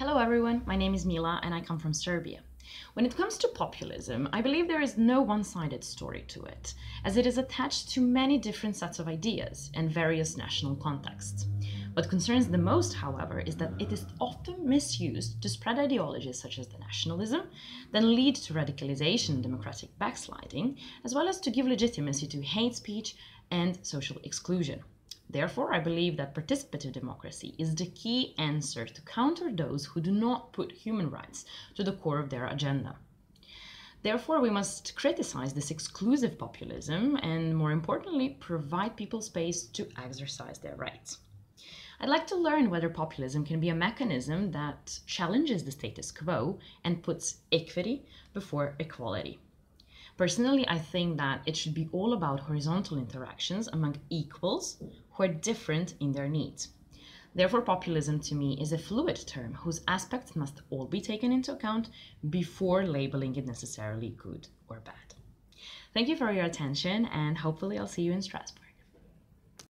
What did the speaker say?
Hello everyone, my name is Mila and I come from Serbia. When it comes to populism, I believe there is no one sided story to it, as it is attached to many different sets of ideas and various national contexts. What concerns the most, however, is that it is often misused to spread ideologies such as the nationalism, then lead to radicalization and democratic backsliding, as well as to give legitimacy to hate speech and social exclusion. Therefore, I believe that participative democracy is the key answer to counter those who do not put human rights to the core of their agenda. Therefore, we must criticize this exclusive populism and, more importantly, provide people space to exercise their rights. I'd like to learn whether populism can be a mechanism that challenges the status quo and puts equity before equality. Personally, I think that it should be all about horizontal interactions among equals who are different in their needs. Therefore, populism to me is a fluid term whose aspects must all be taken into account before labeling it necessarily good or bad. Thank you for your attention, and hopefully, I'll see you in Strasbourg.